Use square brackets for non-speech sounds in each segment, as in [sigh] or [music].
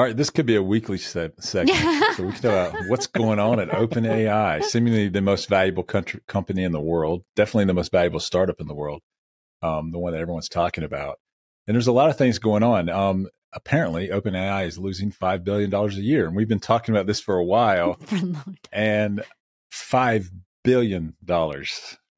All right, this could be a weekly se- segment. [laughs] so we can talk about what's going on at OpenAI, seemingly the most valuable country, company in the world, definitely the most valuable startup in the world, um, the one that everyone's talking about. And there's a lot of things going on. Um, apparently, OpenAI is losing $5 billion a year. And we've been talking about this for a while. [laughs] and $5 billion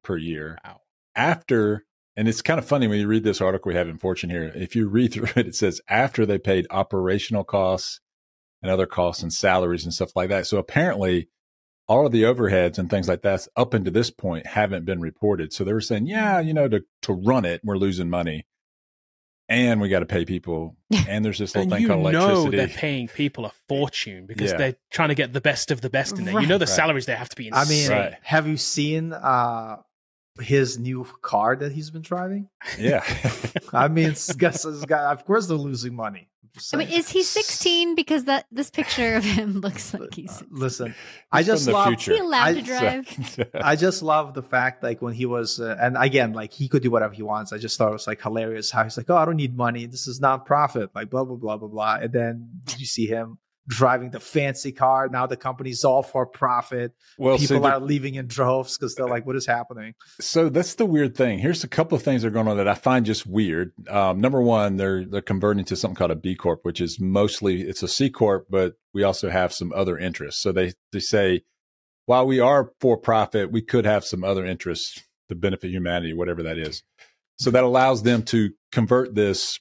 per year. Wow. After and it's kind of funny when you read this article we have in Fortune here. If you read through it, it says after they paid operational costs and other costs and salaries and stuff like that. So apparently, all of the overheads and things like that up until this point haven't been reported. So they were saying, yeah, you know, to to run it, we're losing money, and we got to pay people. [laughs] And there's this little thing called electricity. know they're paying people a fortune because yeah. they're trying to get the best of the best in there. Right. You know the right. salaries they have to be insane. I mean, right. have you seen uh, his new car that he's been driving. Yeah, [laughs] I mean, guess of course they're losing money. I mean, is he 16? Because that this picture of him [laughs] looks like he's. 16. Listen, he's I just love. Is he allowed I, to drive? [laughs] I just love the fact, like when he was, uh, and again, like he could do whatever he wants. I just thought it was like hilarious how he's like, "Oh, I don't need money. This is not profit." Like blah blah blah blah blah. And then did you see him driving the fancy car. Now the company's all for profit. Well, people so are leaving in droves because they're like, "What is happening?" So that's the weird thing. Here's a couple of things that are going on that I find just weird. Um, number one, they're they're converting to something called a B corp, which is mostly it's a C corp, but we also have some other interests. So they they say while we are for profit, we could have some other interests to benefit humanity, whatever that is. So that allows them to convert this,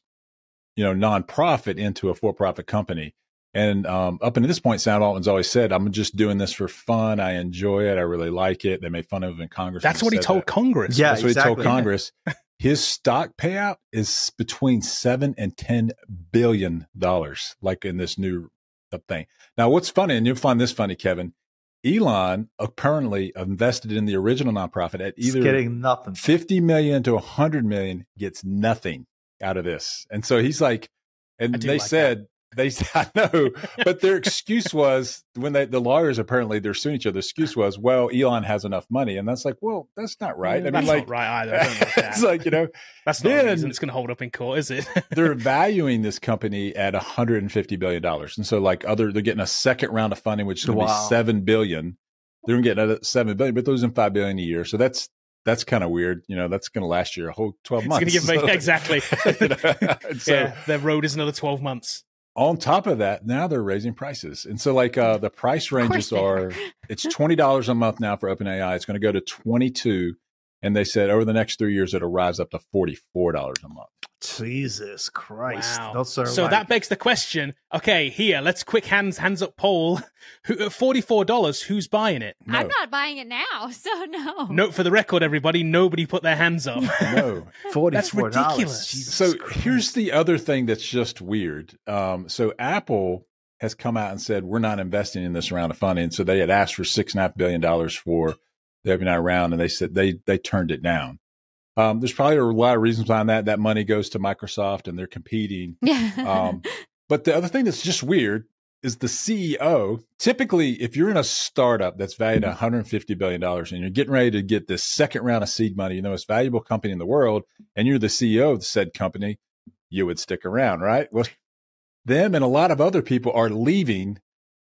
you know, nonprofit into a for-profit company. And um, up until this point, Sam Altman's always said, "I'm just doing this for fun. I enjoy it. I really like it." They made fun of him in Congress. That's what he told that. Congress. Yeah, that's exactly. what he told Congress. [laughs] His stock payout is between seven and ten billion dollars, like in this new thing. Now, what's funny, and you'll find this funny, Kevin. Elon apparently invested in the original nonprofit at either getting nothing, fifty million to hundred million, gets nothing out of this, and so he's like, and they like said. That they [laughs] I know, but their excuse was when they, the lawyers apparently they're suing each other. The excuse was, well, Elon has enough money, and that's like, well, that's not right. I mean, like, right either. [laughs] it's like you know, that's not then, reason it's going to hold up in court, is it? [laughs] they're valuing this company at 150 billion dollars, and so like other, they're getting a second round of funding, which is going to wow. be seven billion. They're going to get another seven billion, but they're losing five billion a year. So that's that's kind of weird. You know, that's going to last you a whole 12 months. It's going to give exactly. so, yeah, their road is another 12 months on top of that, now they're raising prices. And so like uh, the price ranges are it's twenty dollars a month now for OpenAI. It's going to go to twenty two. And they said over the next three years it'll rise up to forty four dollars a month. Jesus Christ! Wow. so like... that begs the question. Okay, here let's quick hands hands up poll. [laughs] Uh, forty four dollars. Who's buying it? No. I'm not buying it now, [laughs] so no. Note for the record, everybody: nobody put their hands up. [laughs] no, forty. That's ridiculous. so Christ. here's the other thing that's just weird. Um, so Apple has come out and said we're not investing in this round of funding. So they had asked for six and a half billion dollars for the opening round, and they said they they turned it down. Um, there's probably a lot of reasons behind that. That money goes to Microsoft and they're competing. [laughs] um, but the other thing that's just weird is the CEO. Typically, if you're in a startup that's valued at $150 billion and you're getting ready to get this second round of seed money, you know, most valuable company in the world, and you're the CEO of the said company, you would stick around, right? Well, them and a lot of other people are leaving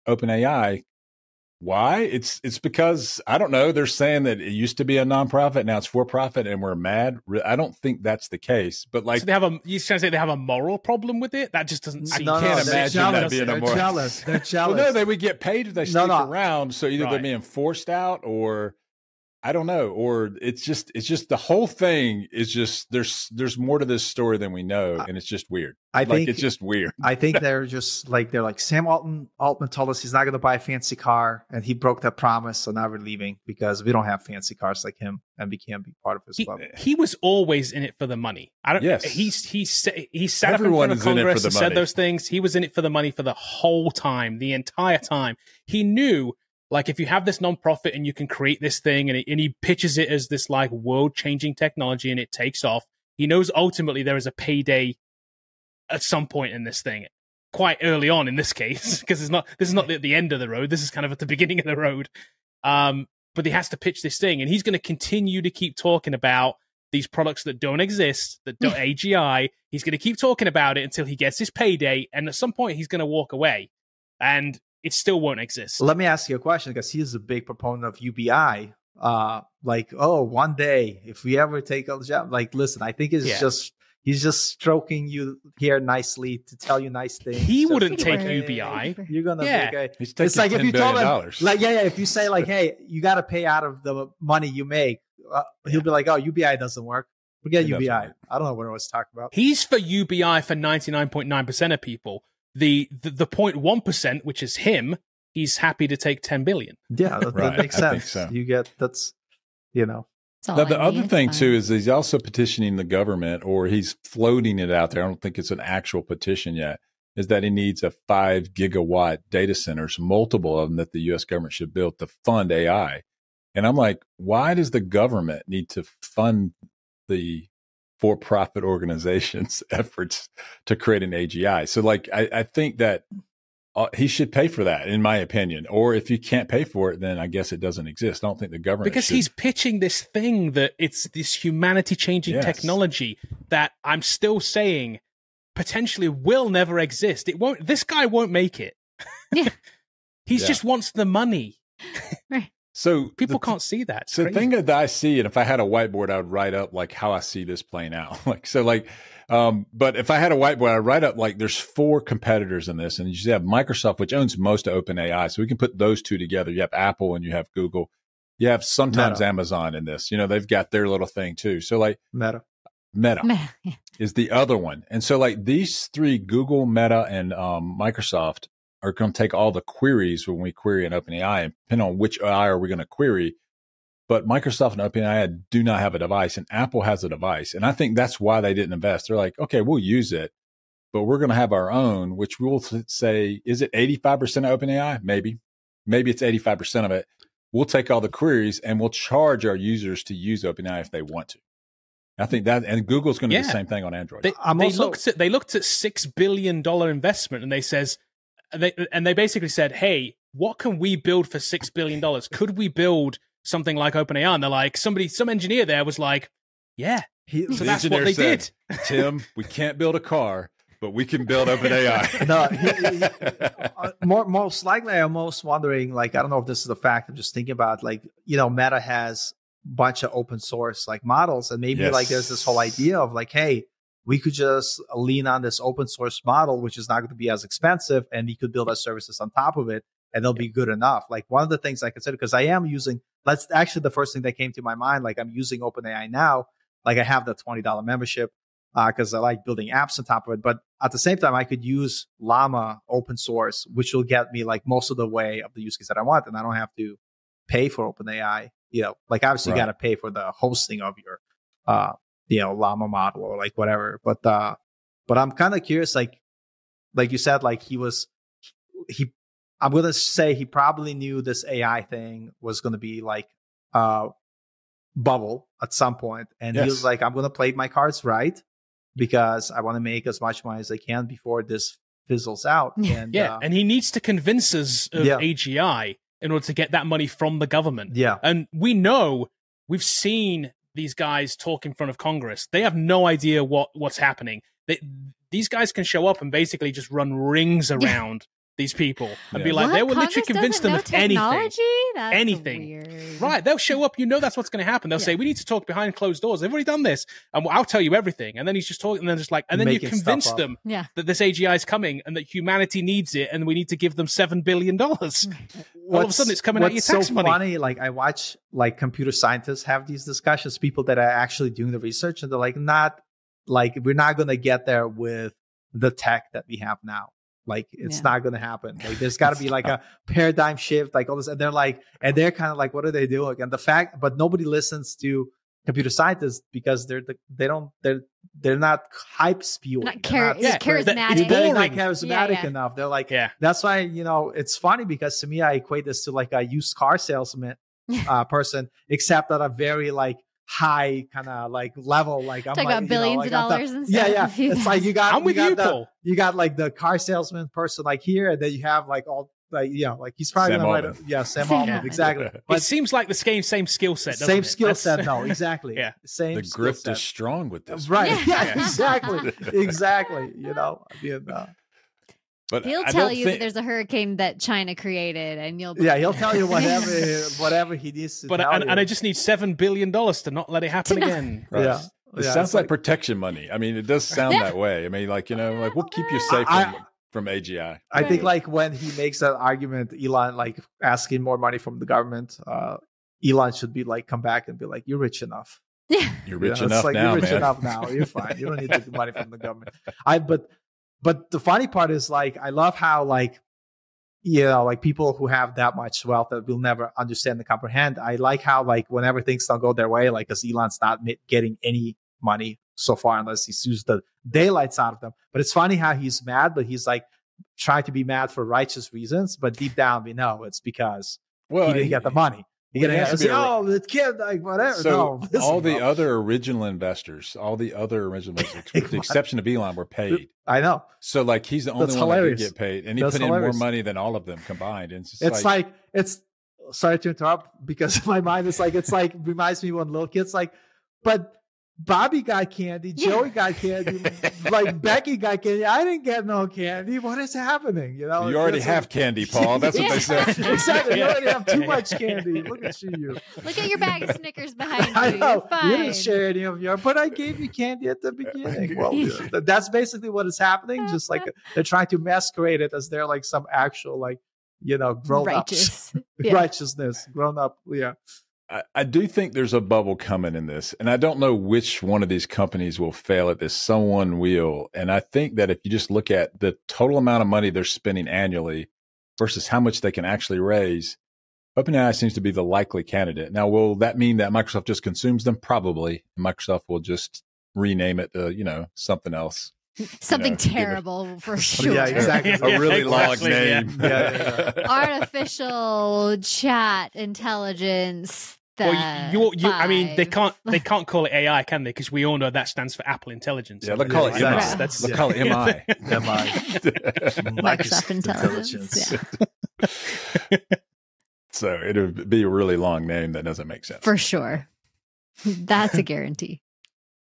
OpenAI why? It's it's because I don't know. They're saying that it used to be a nonprofit, now it's for profit, and we're mad. I don't think that's the case. But like, so they have a you trying to say they have a moral problem with it? That just doesn't. Seem I can't no, imagine jealous. that being they're a moral. Jealous. They're jealous. [laughs] well, no, they would get paid if they stick no, no. around. So either right. they're being forced out or I don't know, or it's just it's just the whole thing is just there's there's more to this story than we know, and it's just weird. I like, think it's just weird. I think [laughs] they're just like they're like Sam Altman Altman told us he's not going to buy a fancy car, and he broke that promise, so now we're leaving because we don't have fancy cars like him, and we can't be part of his he, club. He was always in it for the money. I don't. Yes, he's he's he sat Everyone up in front of Congress and said those things. He was in it for the money for the whole time, the entire time. He knew like if you have this nonprofit and you can create this thing and, it, and he pitches it as this like world changing technology and it takes off, he knows ultimately there is a payday at some point in this thing. Quite early on in this case, [laughs] because it's not this is not at the end of the road. This is kind of at the beginning of the road. Um, but he has to pitch this thing, and he's going to continue to keep talking about these products that don't exist, that don't [laughs] AGI. He's going to keep talking about it until he gets his payday, and at some point he's going to walk away, and it still won't exist. Let me ask you a question because he's a big proponent of UBI. Uh, like, oh, one day if we ever take a job, like, listen, I think it's Yeah. just he's just stroking you here nicely to tell you nice things. He just wouldn't take like, UBI. You're gonna Yeah. make a it's like if you told him, like, yeah, yeah. If you say like, [laughs] hey, you got to pay out of the money you make, uh, he'll be like, oh, UBI doesn't work. Forget It UBI. I don't know what I was talking about. He's for UBI for 99.9% of people. The the, the 0.1%, which is him, he's happy to take 10 billion. Yeah, that, that makes sense. so. You get that's, you know, Now, the I other need, thing it's too is he's also petitioning the government, or he's floating it out there. I don't think it's an actual petition yet. Is that he needs a five gigawatt data centers, multiple of them that the U.S. government should build to fund AI. And I'm like, why does the government need to fund the for-profit organizations' [laughs] efforts to create an AGI? So, like, I, I think that uh, he should pay for that, in my opinion. Or if you can't pay for it, then I guess it doesn't exist. I don't think the government Because should- he's pitching this thing that it's this humanity changing Yes. technology that I'm still saying potentially will never exist. It won't this guy won't make it. Yeah. [laughs] he Yeah. just wants the money. So People the- can't see that. It's So the thing that I see, and if I had a whiteboard, I would write up like how I see this playing out. [laughs] like so, like, um, but if I had a whiteboard, I'd write up like there's four competitors in this, and you have Microsoft, which owns most of OpenAI, so we can put those two together. You have Apple and you have Google. You have sometimes Meta. Amazon in this. You know, they've got their little thing too. So like meta. Meta [laughs] Meh. Is the other one, and so like these three, Google, Meta, and um, Microsoft are going to take all the queries when we query an OpenAI, and depending on which AI are we going to query. But Microsoft and OpenAI do not have a device, and Apple has a device, and I think that's why they didn't invest. They're like, okay, we'll use it, but we're going to have our own, which we'll say, is it eighty five percent of OpenAI? Maybe, maybe it's eighty five percent of it. We'll take all the queries and we'll charge our users to use OpenAI if they want to. I think that, and Google's going to do the same thing on Android. They, I'm they also- looked at they looked at six billion dollar investment and they says they and they basically said, "Hey, what can we build for six billion dollars? Could we build something like OpenAI?" And they're like, somebody, some engineer there was like, "Yeah." He, So that's what engineer they said, did. [laughs] Tim, we can't build a car, but we can build OpenAI. [laughs] No, he- he- [laughs] uh, more most likely i'm most wondering like i don't know if this is a fact i'm just thinking about like you know meta has bunch of open source like models and maybe Yes. like there's this whole idea of like hey we could just lean on this open source model which is not going to be as expensive and we could build our services on top of it and they'll be good enough like one of the things i consider because i am using that's actually the first thing that came to my mind like i'm using openai now like i have the $20 membership because I like building apps on top of it. But at the same time, I could use Llama open source, which will get me like most of the way of the use case that I want, and I don't have to pay for OpenAI. You know, like obviously Right. you got to pay for the hosting of your, uh, you know, Llama model or like whatever. But uh, but I'm kind of curious, like, like you said, like he was, he. I'm gonna say he probably knew this AI thing was gonna be like, uh, bubble at some point, and he was like, I'm gonna play my cards right because I want to make as much money as I can before this fizzles out. Yeah. [laughs] And Yeah, uh, and he needs to convince us of Yeah. AGI in order to get that money from the government. yeah, And we know we've seen these guys talk in front of Congress. They have no idea what what's happening. They, these guys can show up and basically just run rings around these people and be like, What? they will Congress literally convince them of anything. That's Anything. weird. Right, they'll show up. You know that's what's going to happen. They'll Yeah. say, "We need to talk behind closed doors." They've already done this, and I'll tell you everything. And then he's just talking, and then just like, and then Making you convince them Yeah. that this AGI is coming and that humanity needs it, and we need to give them seven billion dollars. [laughs] All of a sudden, it's coming out of your what's tax so money. funny, like I watch like computer scientists have these discussions, people that are actually doing the research, and they're like, not like we're not going to get there with the tech that we have now. Like it's Yeah. not going to happen. Like there's [laughs] got to be like a paradigm shift, like all this, and they're like, and they're kind of like, what are they doing? And the fact, but nobody listens to computer scientists because they're the, they don't they're they're not hype spewing. Not They're char- not Yeah, spreading- that- it's charismatic. they're not charismatic Yeah, yeah. enough. They're like, Yeah, that's why you know it's funny because to me I equate this to like a used car salesman [laughs] uh, person, except at a very like high kind of like level. Like I'm Talk like, about you know, billions of I'm the- dollars and yeah, stuff. yeah. A [laughs] few It's like you got I'm with you, got you, the, Paul. you got like the car salesman person like here, and then you have like all like yeah, like he's probably Sam gonna write. A, yeah, Sam Sam Altman, Altman. exactly. [laughs] it seems like the same same skill set. doesn't same skill set. No, [laughs] exactly. Yeah. same. the skill grift set. is strong with this. Right. Yeah. Yeah, exactly. exactly. You know, I mean, uh, But He'll I tell you think, that there's a hurricane that China created, and you'll yeah, he'll tell you [laughs] whatever whatever he needs to But tell and, you. and I just need seven billion dollars to not let it happen To not- again. Right. [laughs] yeah. It yeah, sounds it's like, protection money. I mean, it does sound Yeah. that way. I mean, like you know, like we'll keep you safe I- from, from AGI. I think like when he makes that argument, Elon like asking more money from the government, uh, Elon should be like come back and be like, "You're rich enough. [laughs] yeah. You're You rich know, it's enough like, now, You're rich man. enough now. You're fine. You don't need the money from the government." I but but the funny part is like I love how like you know like people who have that much wealth that will never understand and comprehend. I like how like whenever things don't go their way, like because Elon's not getting any money so far unless he sues the daylights out of them. But it's funny how he's mad, but he's like trying to be mad for righteous reasons. But deep down, we know it's because Well, he didn't get the money. He well, it didn't get to say, be oh, the kid, like whatever. So no, all the other original investors, all the other original [laughs] investors, with the exception of Elon, were paid. I know. So like he's the only That's one that hilarious. did get paid, and he That's put hilarious. in more money than all of them combined. And it's, it's like, it's sorry to interrupt because [laughs] my mind is like it's like reminds me when little kids like, but Bobby got candy, Yeah. Joey got candy, [laughs] like Becky got candy. I didn't get no candy. What is happening? You know, you already have like- candy, Paul. [laughs] That's what they Yeah. say. exactly. You already have too [laughs] much candy. Look at you. you. Look at your bag of Snickers behind you. I know. You're fine. You didn't share any of your, but I gave you candy at the beginning. Well, that's basically what is happening. Just like they're trying to masquerade it as they're like some actual, like, you know, grown ups. Righteous. Yeah. Righteousness, grown up. Yeah. I, I do think there's a bubble coming in this, and I don't know which one of these companies will fail at this. Someone will, and I think that if you just look at the total amount of money they're spending annually versus how much they can actually raise, OpenAI seems to be the likely candidate. Now, will that mean that Microsoft just consumes them? Probably. Microsoft will just rename it you know something else. [laughs] Something know, give it- terrible for [laughs] sure. Yeah, [laughs] exactly. A really long exactly, yeah. name. Yeah, yeah, Artificial chat intelligence. Well, the you, you, I mean, they can't they can't call it AI, can they? Because we all know that stands for Apple Intelligence. Yeah, let's call it MI. exactly. That's, Let's call it MI. MI. Microsoft Intelligence. So it'll be a really long name that doesn't make sense. for sure. That's a guarantee.